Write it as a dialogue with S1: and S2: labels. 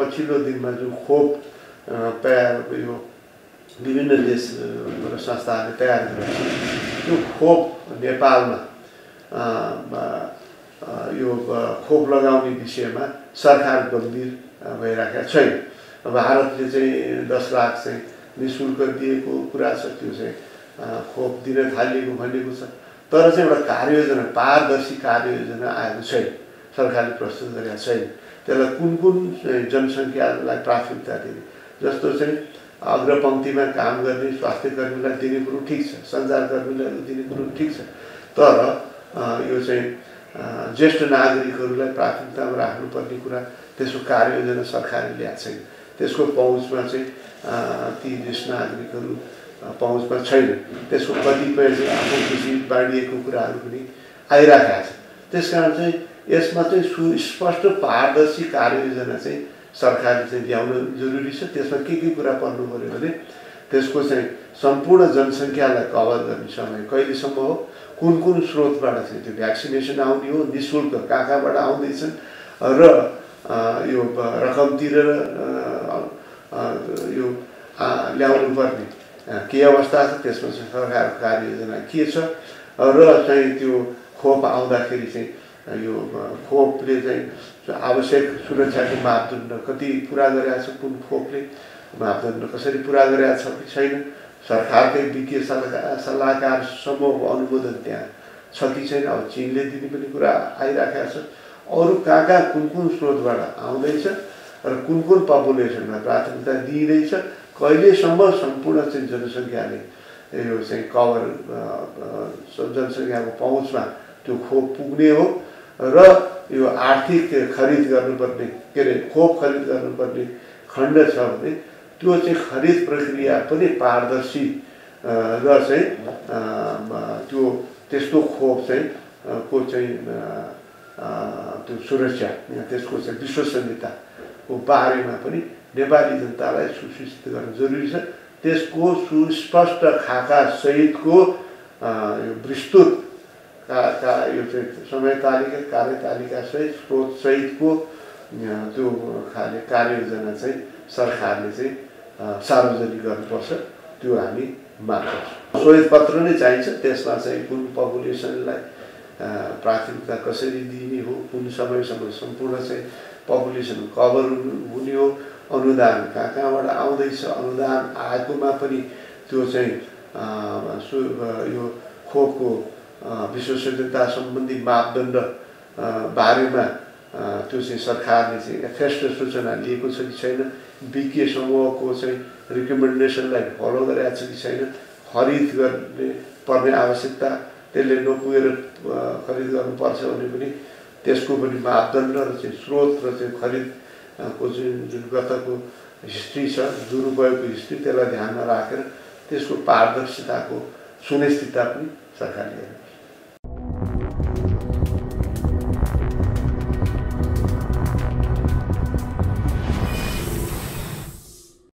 S1: पछिल्लो दिनमा जो खोप तयार यो विभिन्न देश संस्थाहरूले तयार गरेको त्यो खोप नेपालमा यो खोप लगाउने विषयमा सरकार गम्भीर भइरहेका छैन। भारतले चाहिँ दस लाख चाहिँ नि शुल्क दिएको कुरा छ त्यो चाहिँ खोप दिन थालिएको भनेको छ। तर चाहिँ एउटा कार्ययोजना पारदर्शी कार्ययोजना आएको छैन। सरकारले प्रस्तुत गरेका छैन। त्यसलाई कुन कुन जनसङ्ख्यालाई प्राथमिकता दिने? जस्तो चाहिँ अग्रपङ्क्तिमा काम गर्ने स्वास्थ्य कर्मीलाई दिने कुरो ठिक छ सञ्चारकर्मीलाई दिने कुरो ठिक छ। तर यो चाहिँ ज्येष्ठ नागरिकहरूलाई प्राथमिकतामा राख्नुपर्ने कुरा त्यसको कार्ययोजना सरकारले ल्याएको छैन। त्यसको पहुँचमा चाहिँ ती ज्येष्ठ नागरिकहरू पहुँचमा छैन। त्यसको कतिपय चाहिँ आफू खुसी बाँडिएको कुराहरू पनि आइरहेका छ त्यस कारण चाहिँ यसमा चाहिँ सुस्पष्ट पारदर्शी कार्ययोजना चाहिँ सरकारले चाहिँ ल्याउन जरुरी छ। त्यसमा के के कुरा पर्नु पऱ्यो भने त्यसको चाहिँ सम्पूर्ण जनसङ्ख्यालाई कभर गर्ने समय कहिलेसम्म हो? कुन कुन स्रोतबाट चाहिँ त्यो भ्याक्सिनेसन आउने हो? नि शुल्क कहाँ कहाँबाट आउँदैछन्? र यो रकम तिरेर यो ल्याउनु पर्ने के अवस्था छ? त्यसमा चाहिँ सरकारको कार्ययोजना के छ? र चाहिँ त्यो खोप आउँदाखेरि चाहिँ यो खोपले चाहिँ आवश्यक सुरक्षाको मापदण्ड कति पुरा गरेका छ कुन खोपले मापदण्ड कसरी पुरा गरेका छ कि छैन? सरकारकै वित्तीय सल्लाह सल्लाहकार समूहको अनुमोदन त्यहाँ छ कि छैन? अब चिनले दिने पनि कुरा आइराखेको छ अरू कहाँ कहाँ कुन कुन स्रोतबाट आउँदैछ र कुन कुन पपुलेसनलाई प्राथमिकता दिइँदैछ कहिलेसम्म सम्पूर्ण चाहिँ जनसङ्ख्याले यो चाहिँ कभर जनसङ्ख्याको पहुँचमा त्यो खोप पुग्ने हो र यो आर्थिक खरिद गर्नुपर्ने के अरे खोप खरिद गर्नुपर्ने खण्ड छ भने त्यो चाहिँ खरिद प्रक्रिया पनि पारदर्शी र चाहिँ त्यो त्यस्तो खोप चाहिँ को चाहिँ त्यो सुरक्षा त्यसको चाहिँ विश्वसनीयताको बारेमा पनि नेपाली जनतालाई सुसूचित गर्न जरुरी छ। त्यसको सुस्पष्ट खाका सहितको विस्तृत का का यो चाहिँ समय तालिका कार्यतालिका सहित स्रोत सहितको त्यो खाले कार्ययोजना चाहिँ सरकारले चाहिँ सार्वजनिक गर्नुपर्छ। त्यो हामी माग्छौँ पत्र नै चाहिन्छ। त्यसमा चाहिँ कुन पपुलेसनलाई प्राथमिकता कसरी दिने हो कुन समयसम्म सम्पूर्ण चाहिँ पपुलेसन कभर हुने हो अनुदान कहाँ कहाँबाट आउँदैछ अनुदान आएकोमा पनि त्यो चाहिँ यो खोपको विश्वसनीयता सम्बन्धी मापदण्ड बारेमा त्यो चाहिँ सरकारले चाहिँ यथेष्ट सूचना लिएको छ कि छैन? वित्तीय समूहको चाहिँ रिकमेन्डेसनलाई फलो गरेका छ कि छैन? खरिद गर्ने पर्ने आवश्यकता त्यसले नपुगेर खरिद गर्नुपर्छ भने पनि त्यसको पनि मापदण्ड र चाहिँ स्रोत र चाहिँ खरिदको जुन जुन गतको हिस्ट्री छ दुरुपयोगको हिस्ट्री त्यसलाई ध्यानमा राखेर त्यसको पारदर्शिताको सुनिश्चितता पनि सरकारले